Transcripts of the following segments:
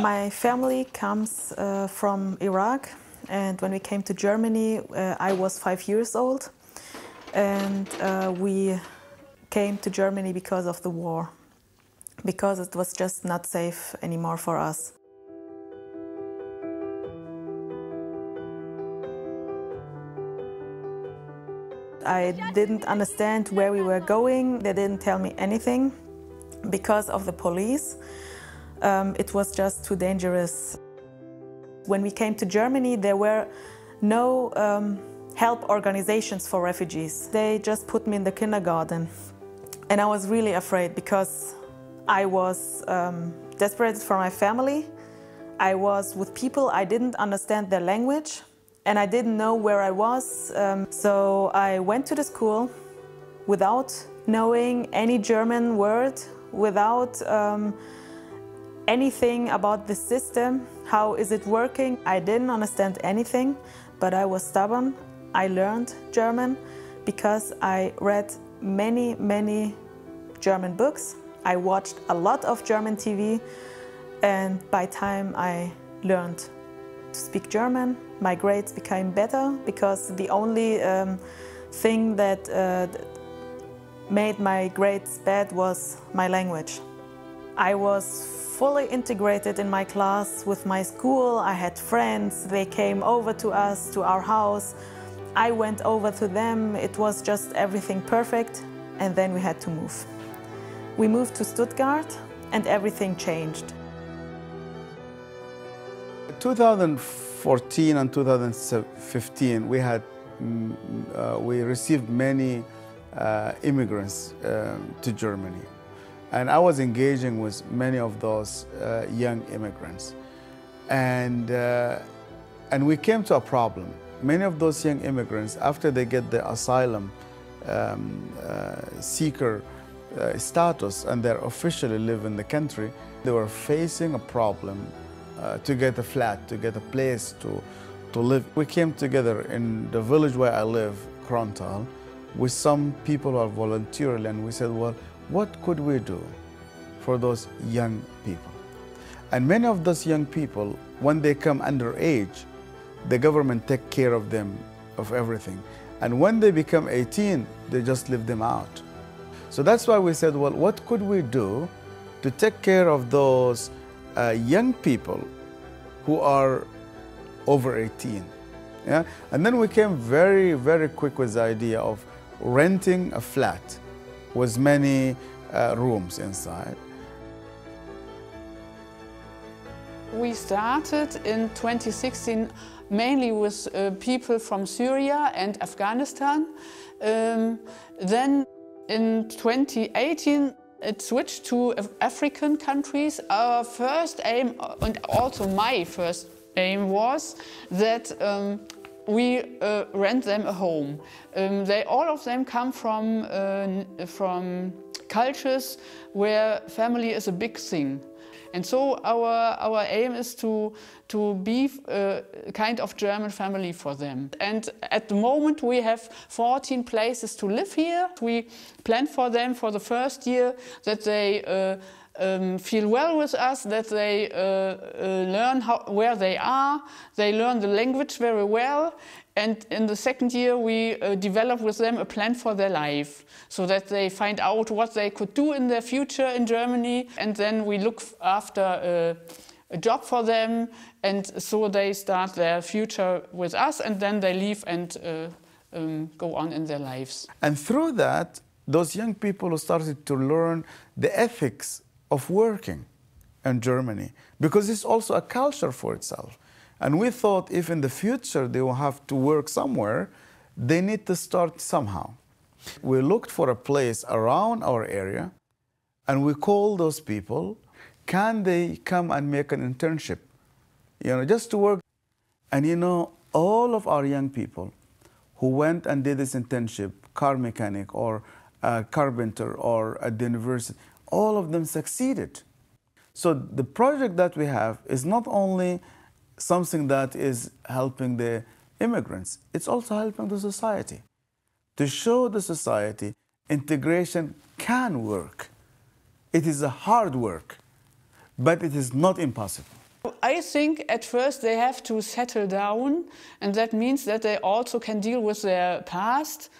My family comes uh, from Iraq, and when we came to Germany, uh, I was five years old, and uh, we came to Germany because of the war, because it was just not safe anymore for us. I didn't understand where we were going. They didn't tell me anything because of the police. Um, it was just too dangerous. When we came to Germany, there were no um, help organizations for refugees. They just put me in the kindergarten. And I was really afraid because I was um, desperate for my family. I was with people, I didn't understand their language and I didn't know where I was. Um, so I went to the school without knowing any German word, without um, anything about the system, how is it working. I didn't understand anything, but I was stubborn. I learned German because I read many, many German books. I watched a lot of German TV and by time I learned to speak German. My grades became better because the only um, thing that uh, made my grades bad was my language. I was fully integrated in my class with my school. I had friends. They came over to us, to our house. I went over to them. It was just everything perfect. And then we had to move. We moved to Stuttgart and everything changed. 2014 and 2015, we had mm, uh, we received many uh, immigrants um, to Germany, and I was engaging with many of those uh, young immigrants, and uh, and we came to a problem. Many of those young immigrants, after they get the asylum um, uh, seeker uh, status and they officially live in the country, they were facing a problem uh, to get a flat, to get a place to, to live. We came together in the village where I live, Korntal, with some people who are voluntarily, and we said, well, what could we do for those young people? And many of those young people, when they come under age, the government take care of them of everything. And when they become 18, they just leave them out. So that's why we said, well, what could we do to take care of those uh, young people who are over 18. Yeah? And then we came very, very quick with the idea of renting a flat with many uh, rooms inside. We started in 2016 mainly with uh, people from Syria and Afghanistan. Um, then in 2018 it switched to African countries. Our first aim, and also my first aim, was that um, we uh, rent them a home. Um, they, all of them come from, uh, from cultures where family is a big thing. And so our, our aim is to, to be a uh, kind of German family for them. And at the moment we have 14 places to live here. We plan for them for the first year that they uh, um, feel well with us, that they uh, uh, learn how, where they are, they learn the language very well, and in the second year, we uh, develop with them a plan for their life so that they find out what they could do in their future in Germany. And then we look after a, a job for them. And so they start their future with us and then they leave and uh, um, go on in their lives. And through that, those young people started to learn the ethics of working in Germany because it's also a culture for itself. And we thought if in the future they will have to work somewhere, they need to start somehow. We looked for a place around our area and we called those people. Can they come and make an internship? You know, just to work. And you know, all of our young people who went and did this internship, car mechanic or a carpenter or at the university, all of them succeeded. So the project that we have is not only something that is helping the immigrants, it's also helping the society. To show the society integration can work. It is a hard work, but it is not impossible. I think at first they have to settle down, and that means that they also can deal with their past.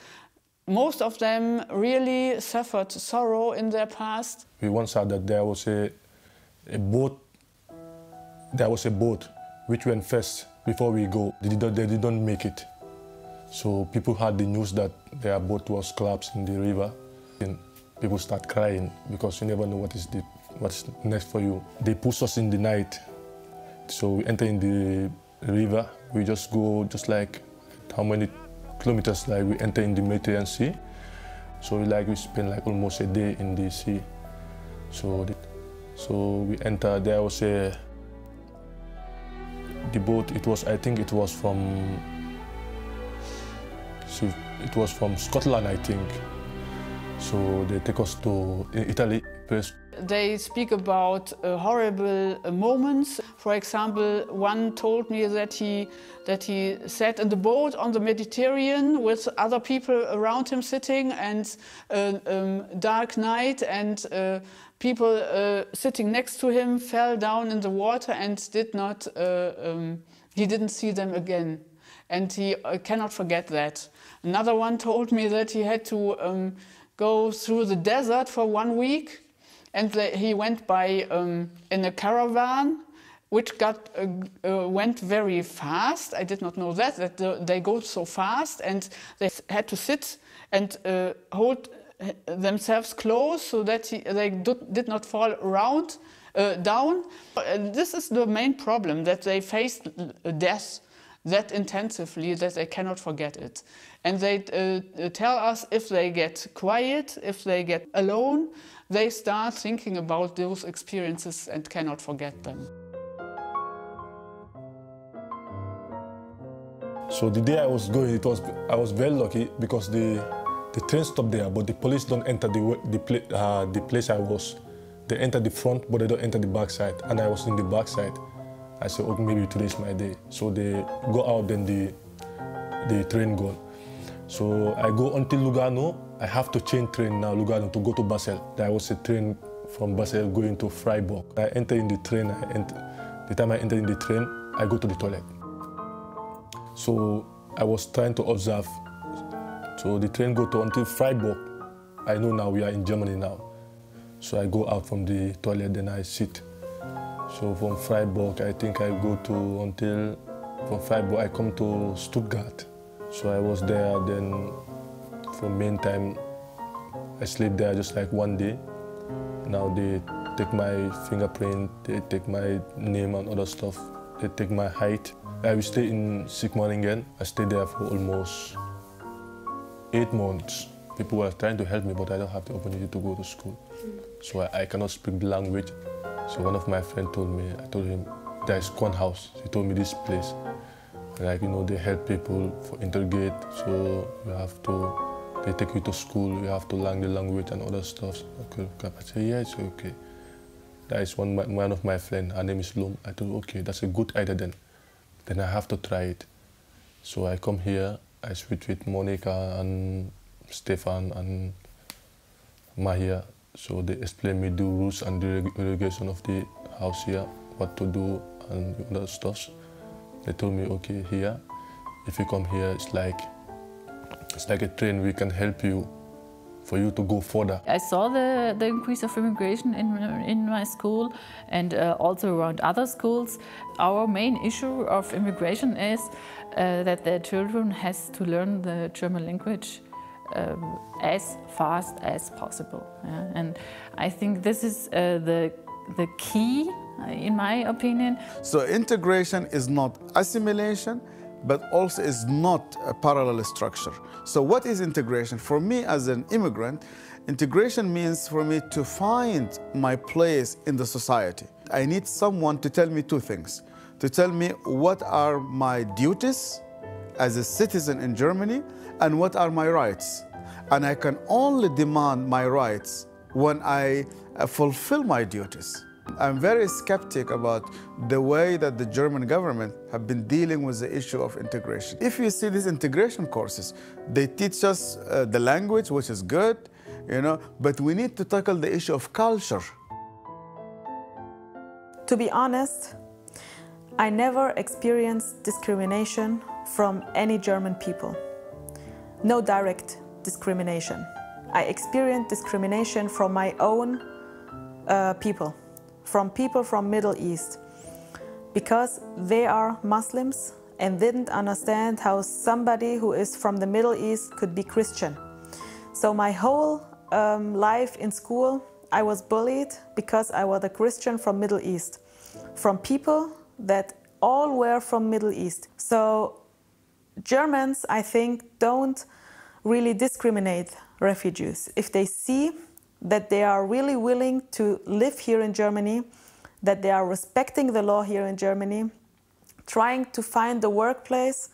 Most of them really suffered sorrow in their past. We once heard that there was a, a boat, there was a boat which went first before we go. They didn't, they didn't make it. So people had the news that their boat was collapsed in the river. And people start crying because you never know what is the, what's next for you. They push us in the night. So we enter in the river. We just go just like how many kilometers like we enter in the Mediterranean Sea. So like we spend like almost a day in the sea. So the, so we enter. There was a the boat. It was I think it was from it was from Scotland I think. So they take us to Italy first. They speak about uh, horrible uh, moments. For example, one told me that he, that he sat in the boat on the Mediterranean with other people around him sitting and uh, um, dark night and uh, people uh, sitting next to him fell down in the water and did not, uh, um, he didn't see them again. And he cannot forget that. Another one told me that he had to um, go through the desert for one week and he went by um, in a caravan which got uh, uh, went very fast. I did not know that that the, they go so fast, and they had to sit and uh, hold themselves close so that he, they do, did not fall around uh, down. this is the main problem that they faced death that intensively that they cannot forget it. And they uh, tell us if they get quiet, if they get alone, they start thinking about those experiences and cannot forget them. So the day I was going, it was I was very lucky because the the train stopped there, but the police don't enter the the, pla uh, the place I was. They enter the front, but they don't enter the back side, and I was in the back side. I said, okay, maybe today's my day. So they go out, then the, the train gone. So I go until Lugano. I have to change train now, Lugano, to go to Basel. There was a train from Basel going to Freiburg. I enter in the train. I enter, the time I enter in the train, I go to the toilet. So I was trying to observe. So the train go to until Freiburg. I know now we are in Germany now. So I go out from the toilet, then I sit. So from Freiburg, I think I go to until from Freiburg I come to Stuttgart. So I was there. Then for meantime, I sleep there just like one day. Now they take my fingerprint, they take my name and other stuff. They take my height. I will stay in Sigmaringen. I stayed there for almost eight months. People were trying to help me, but I don't have the opportunity to go to school. So I, I cannot speak the language. So one of my friends told me, I told him, there's Quan House. He told me this place. Like, you know, they help people for interrogate, so you have to, they take you to school, you have to learn the language and other stuff. Okay, I said, yeah, it's okay. That is one, one of my friends, her name is Lum. I told, okay, that's a good idea then. Then I have to try it. So I come here, I speak with Monika and Stefan and Mahia. So they explain me the rules and the regulation of the house here, what to do and other stuff. They told me, okay, here, if you come here, it's like it's like a train. We can help you for you to go further. I saw the, the increase of immigration in, in my school and uh, also around other schools. Our main issue of immigration is uh, that the children has to learn the German language um, as fast as possible. Yeah? And I think this is uh, the, the key, uh, in my opinion. So integration is not assimilation, but also is not a parallel structure. So what is integration? For me as an immigrant, integration means for me to find my place in the society. I need someone to tell me two things. To tell me what are my duties as a citizen in Germany and what are my rights. And I can only demand my rights when I uh, fulfill my duties. I'm very skeptic about the way that the German government have been dealing with the issue of integration. If you see these integration courses, they teach us uh, the language, which is good, you know, but we need to tackle the issue of culture. To be honest, I never experienced discrimination from any German people. No direct discrimination. I experienced discrimination from my own uh, people, from people from Middle East, because they are Muslims and didn't understand how somebody who is from the Middle East could be Christian. So my whole um, life in school, I was bullied because I was a Christian from Middle East, from people that all were from Middle East. So Germans, I think, don't really discriminate refugees. If they see that they are really willing to live here in Germany, that they are respecting the law here in Germany, trying to find the workplace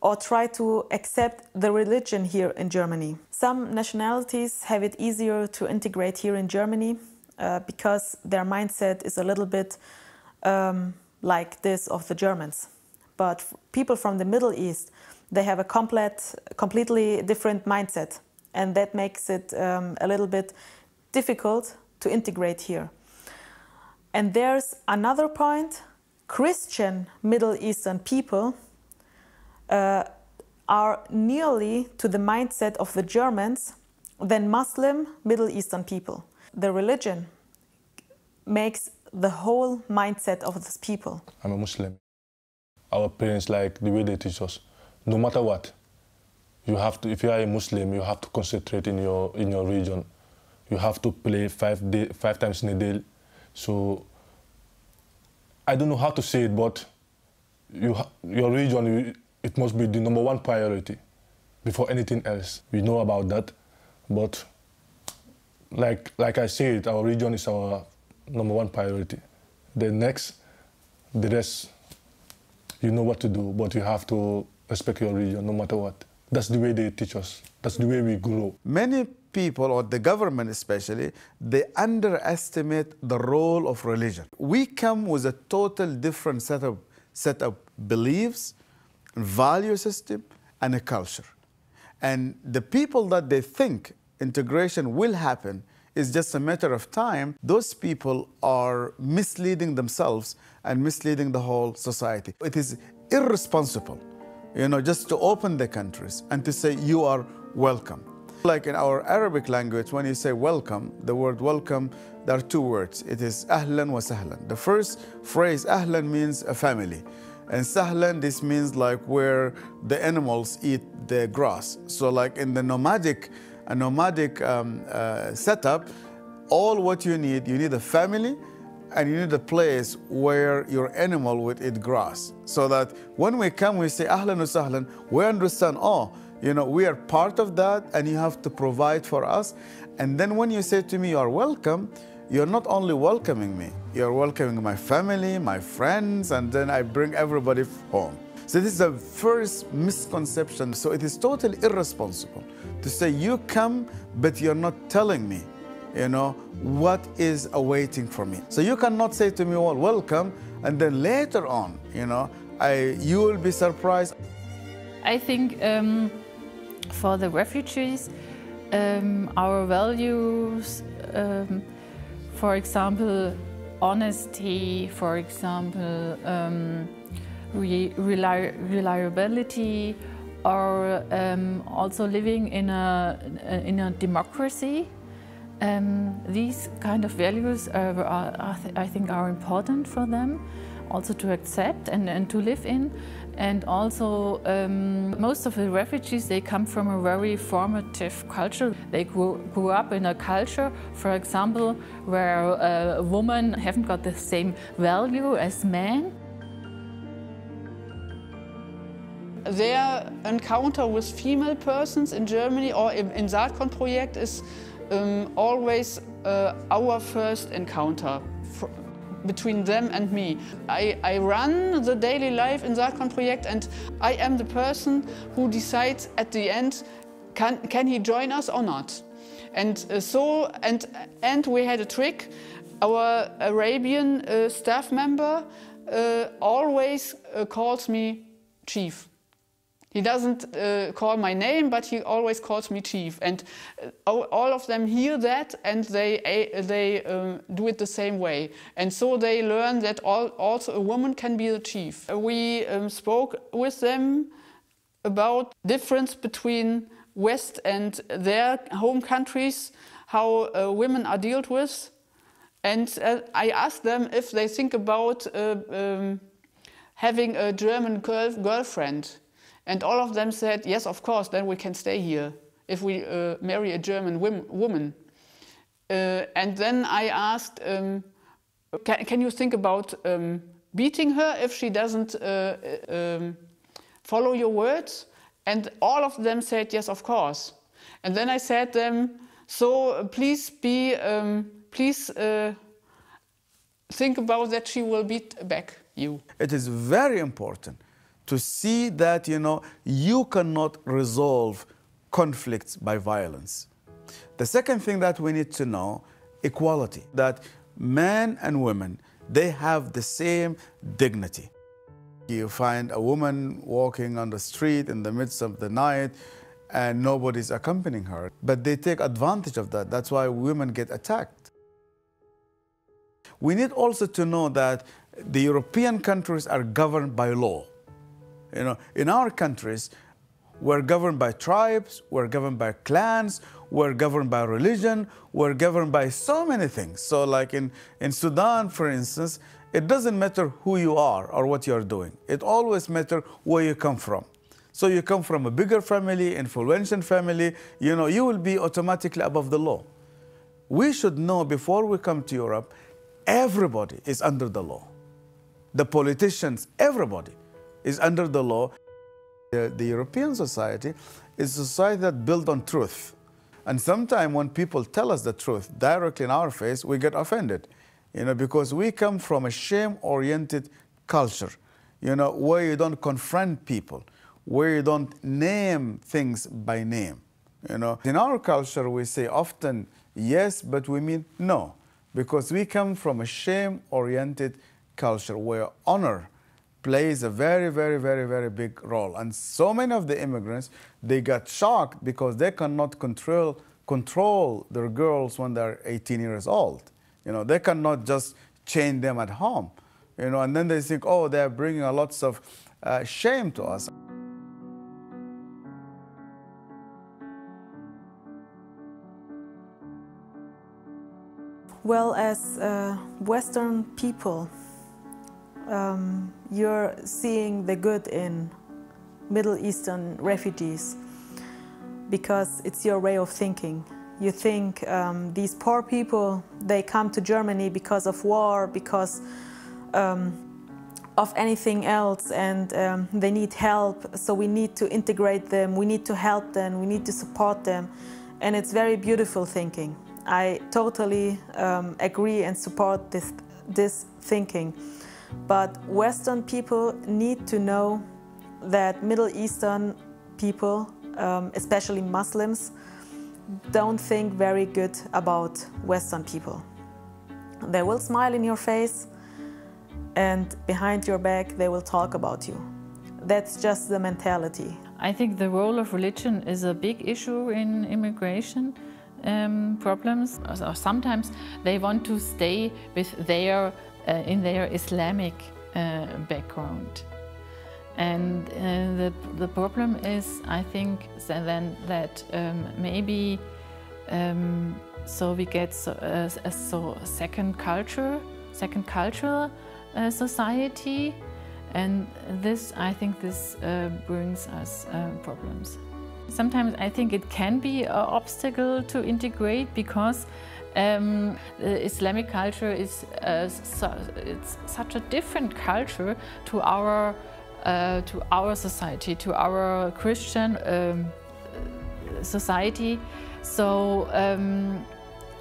or try to accept the religion here in Germany. Some nationalities have it easier to integrate here in Germany uh, because their mindset is a little bit um, like this of the Germans. But people from the Middle East, they have a complete, completely different mindset, and that makes it um, a little bit difficult to integrate here. And there's another point Christian Middle Eastern people uh, are nearly to the mindset of the Germans than Muslim Middle Eastern people. The religion makes the whole mindset of these people. I'm a Muslim. Our parents like the way they teach us. No matter what, you have to. If you are a Muslim, you have to concentrate in your in your region. You have to play five day, five times in a day. So I don't know how to say it, but you, your region, it must be the number one priority before anything else. We know about that, but like like I said, our region is our number one priority. The next, the rest, you know what to do, but you have to respect your region no matter what. That's the way they teach us. That's the way we grow. Many people, or the government especially, they underestimate the role of religion. We come with a total different set of, set of beliefs, value system, and a culture. And the people that they think integration will happen is just a matter of time, those people are misleading themselves and misleading the whole society. It is irresponsible, you know, just to open the countries and to say you are welcome. Like in our Arabic language, when you say welcome, the word welcome, there are two words. It is ahlan wa sahlan. The first phrase, ahlan, means a family. And sahlan, this means like where the animals eat the grass. So like in the nomadic a nomadic um, uh, setup, all what you need, you need a family and you need a place where your animal would eat grass. So that when we come, we say, Ahlan wa sahlan, we understand, oh, you know, we are part of that and you have to provide for us. And then when you say to me, you are welcome, you're not only welcoming me, you're welcoming my family, my friends, and then I bring everybody home. So this is the first misconception. So it is totally irresponsible to say, you come, but you're not telling me, you know, what is awaiting for me. So you cannot say to me, well, welcome, and then later on, you know, I, you will be surprised. I think um, for the refugees, um, our values, um, for example, honesty, for example, um, re reliability, or um, also living in a, in a democracy. Um, these kind of values are, are, I think are important for them also to accept and, and to live in. And also, um, most of the refugees, they come from a very formative culture. They grew, grew up in a culture, for example, where uh, women haven't got the same value as men. their encounter with female persons in Germany or in, in Saatkorn project is um, always uh, our first encounter between them and me. I, I, run the daily life in Saatkorn project and I am the person who decides at the end can, can he join us or not. And uh, so, and, and we had a trick. Our Arabian uh, staff member uh, always uh, calls me chief. He doesn't uh, call my name, but he always calls me chief. And uh, all of them hear that and they, they um, do it the same way. And so they learn that all, also a woman can be the chief. We um, spoke with them about difference between West and their home countries, how uh, women are dealt with. And uh, I asked them if they think about uh, um, having a German girl girlfriend. And all of them said, yes, of course, then we can stay here if we uh, marry a German woman. Uh, and then I asked, um, can, can, you think about um, beating her if she doesn't uh, um, follow your words? And all of them said, yes, of course. And then I said them, so uh, please be, um, please uh, think about that she will beat back you. It is very important to see that you know you cannot resolve conflicts by violence. The second thing that we need to know, equality, that men and women, they have the same dignity. You find a woman walking on the street in the midst of the night and nobody's accompanying her. But they take advantage of that. That's why women get attacked. We need also to know that the European countries are governed by law. You know, in our countries, we're governed by tribes, we're governed by clans, we're governed by religion, we're governed by so many things. So like in, in Sudan, for instance, it doesn't matter who you are or what you're doing. It always matters where you come from. So you come from a bigger family, influential family, you know, you will be automatically above the law. We should know before we come to Europe, everybody is under the law. The politicians, everybody is under the law. The, the European society is a society that built on truth. And sometimes when people tell us the truth directly in our face, we get offended, you know, because we come from a shame-oriented culture, you know, where you don't confront people, where you don't name things by name, you know. In our culture, we say often yes, but we mean no, because we come from a shame-oriented culture where honor plays a very, very, very, very big role. And so many of the immigrants, they got shocked because they cannot control, control their girls when they're 18 years old. You know, they cannot just chain them at home. You know, and then they think, oh, they're bringing a lots of uh, shame to us. Well, as uh, Western people, um, you're seeing the good in Middle Eastern refugees because it's your way of thinking. You think um, these poor people, they come to Germany because of war, because um, of anything else, and um, they need help, so we need to integrate them, we need to help them, we need to support them. And it's very beautiful thinking. I totally um, agree and support this, this thinking. But Western people need to know that Middle Eastern people, um, especially Muslims, don't think very good about Western people. They will smile in your face and behind your back they will talk about you. That's just the mentality. I think the role of religion is a big issue in immigration um, problems. Sometimes they want to stay with their in their Islamic uh, background. And uh, the, the problem is, I think, then that um, maybe um, so we get so, uh, a so second culture, second cultural uh, society, and this I think this uh, brings us problems. Sometimes I think it can be an obstacle to integrate because um, Islamic culture is uh, su it's such a different culture to our uh, to our society, to our Christian um, society. So um,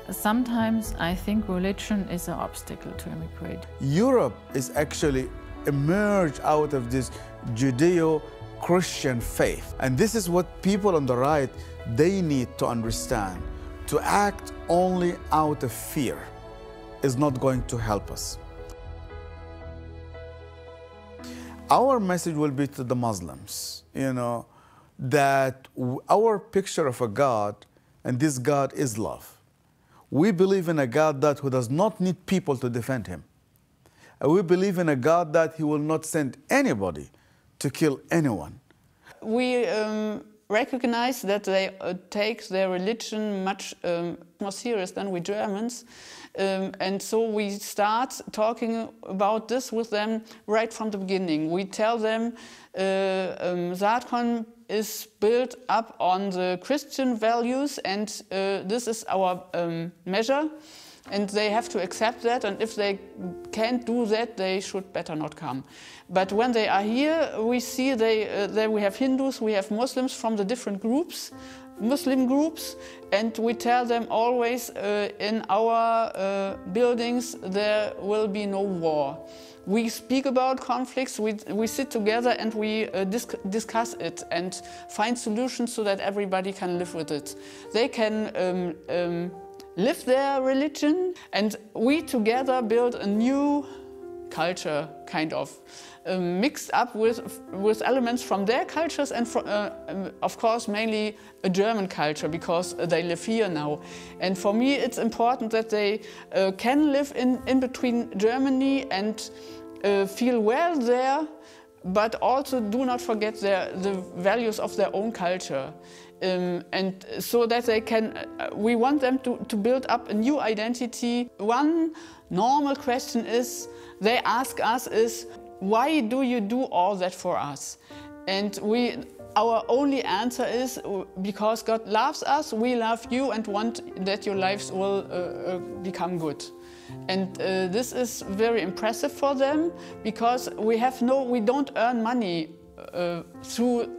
sometimes I think religion is an obstacle to immigrate. Europe is actually emerged out of this Judeo-Christian faith. And this is what people on the right, they need to understand. To act only out of fear is not going to help us. our message will be to the Muslims, you know, that our picture of a God, and this God is love. We believe in a God that who does not need people to defend him. We believe in a God that he will not send anybody to kill anyone. We um, recognize that they uh, take their religion much um, more serious than we Germans. Um, and so we start talking about this with them right from the beginning. We tell them uh, um, Saatkorn is built up on the Christian values and uh, this is our um, measure and they have to accept that and if they can't do that they should better not come. But when they are here we see they uh, we have hindus we have muslims from the different groups muslim groups and we tell them always uh, in our uh, buildings there will be no war. We speak about conflicts we, we sit together and we uh, dis discuss it and find solutions so that everybody can live with it. They can um, um, live their religion and we together build a new culture kind of uh, mixed up with with elements from their cultures and uh, um, of course mainly a German culture because they live here now and for me it's important that they uh, can live in in between Germany and uh, feel well there but also do not forget their, the values of their own culture. Um, and so that they can, uh, we want them to, to build up a new identity. One normal question is, they ask us is, why do you do all that for us? And we, our only answer is, because God loves us, we love you and want that your lives will uh, uh, become good. And uh, this is very impressive for them because we have no, we don't earn money uh, through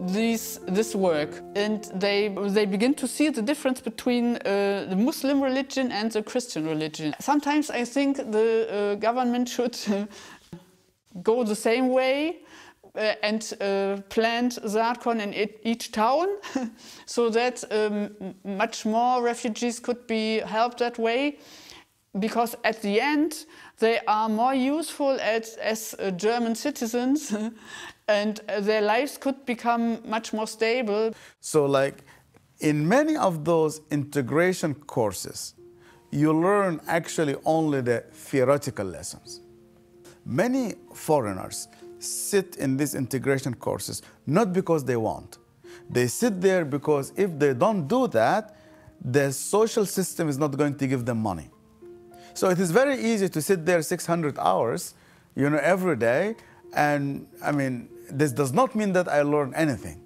these, this work. And they, they begin to see the difference between uh, the Muslim religion and the Christian religion. Sometimes I think the uh, government should go the same way uh, and uh, plant Saatkorn in each town so that um, much more refugees could be helped that way because at the end they are more useful as, as uh, German citizens and their lives could become much more stable. So like in many of those integration courses, you learn actually only the theoretical lessons. Many foreigners sit in these integration courses not because they want. They sit there because if they don't do that, the social system is not going to give them money. So it is very easy to sit there 600 hours, you know, every day. And I mean, this does not mean that I learn anything.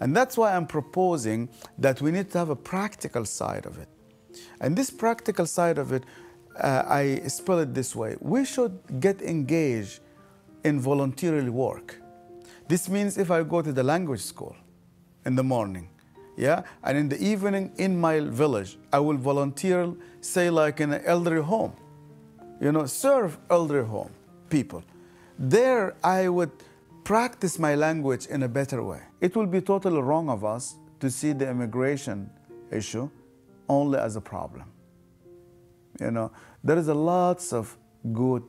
And that's why I'm proposing that we need to have a practical side of it. And this practical side of it, uh, I spell it this way. We should get engaged in voluntary work. This means if I go to the language school in the morning, yeah, and in the evening in my village, I will volunteer, say like in an elderly home, you know, serve elderly home people. There I would practice my language in a better way. It will be totally wrong of us to see the immigration issue only as a problem. You know, there is a lots of good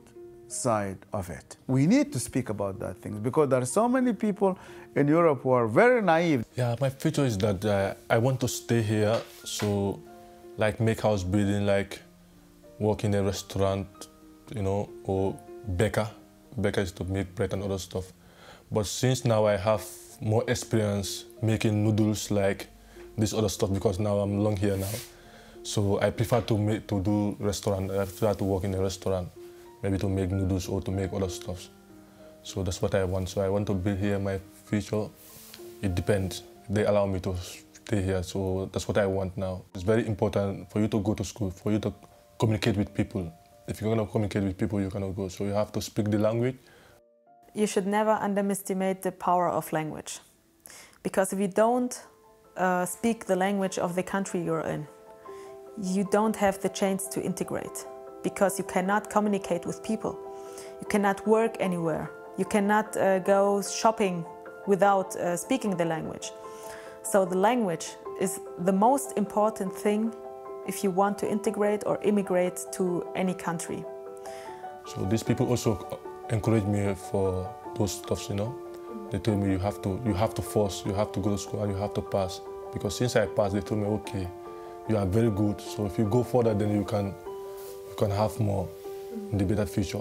side of it. We need to speak about that things because there are so many people in Europe who are very naive. Yeah, my future is that uh, I want to stay here, so like make house building, like work in a restaurant, you know, or baker. Baker is to make bread and other stuff. But since now I have more experience making noodles, like this other stuff, because now I'm long here now. So I prefer to make, to do restaurant. I prefer to work in a restaurant maybe to make noodles or to make other stuff. So that's what I want. So I want to build here my future. It depends. They allow me to stay here. So that's what I want now. It's very important for you to go to school, for you to communicate with people. If you're going to communicate with people, you cannot go. So you have to speak the language. You should never underestimate the power of language. Because if you don't uh, speak the language of the country you're in, you don't have the chance to integrate because you cannot communicate with people. You cannot work anywhere. You cannot uh, go shopping without uh, speaking the language. So the language is the most important thing if you want to integrate or immigrate to any country. So these people also encouraged me for those stuffs, you know. They told me you have to you have to force, you have to go to school and you have to pass. Because since I passed, they told me, okay, you are very good. So if you go further, then you can you can have more in the better future.